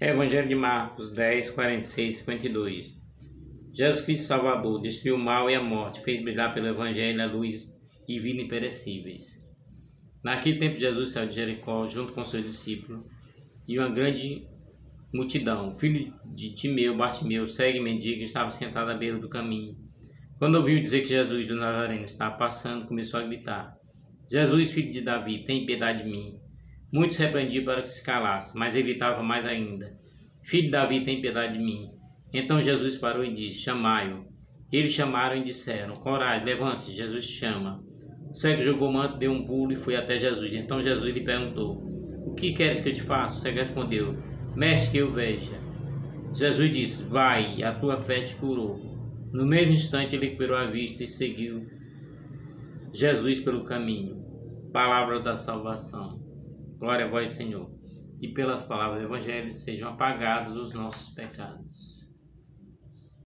Evangelho de Marcos 10, 46 e 52 Jesus Cristo Salvador destruiu o mal e a morte, fez brilhar pelo Evangelho a luz e vida imperecíveis. Naquele tempo Jesus saiu de Jericó junto com seus discípulos e uma grande multidão. O filho de Timeu, Bartimeu, cego e mendigo, estava sentado à beira do caminho. Quando ouviu dizer que Jesus, o Nazareno, estava passando, começou a gritar: Jesus, filho de Davi, tem piedade de mim. Muitos repreendiam para que se calasse, mas ele gritava mais ainda: Filho Davi, tem piedade de mim. Então Jesus parou e disse: Chamai-o. Eles chamaram e disseram: Coragem, levante-se, Jesus chama. O cego jogou o manto, deu um pulo e foi até Jesus. Então Jesus lhe perguntou: O que queres que eu te faça? O cego respondeu: Mestre, que eu veja. Jesus disse: Vai, a tua fé te curou. No mesmo instante ele recuperou a vista e seguiu Jesus pelo caminho. Palavra da salvação. Glória a vós, Senhor. Que pelas palavras do Evangelho sejam apagados os nossos pecados.